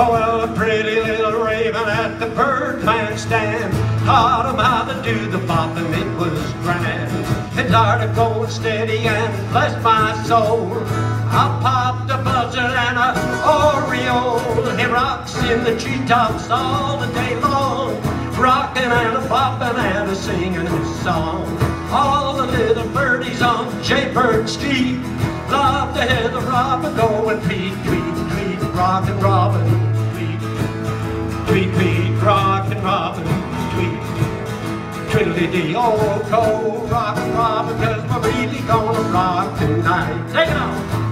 Oh, pretty little raven at the birdman stand. Taught him how to do the bopping, it was grand. It started going steady and bless my soul. I popped a buzzard and a oriole. He rocks in the treetops all the day long. Rocking and a bopping and a singing his song. All the little birdies on Jaybird Street love to hear the robin go and tweet, tweet, tweet, rockin' sweet. Twiddly-dee, old cold rock, rock, because we're really gonna rock tonight. Take it off!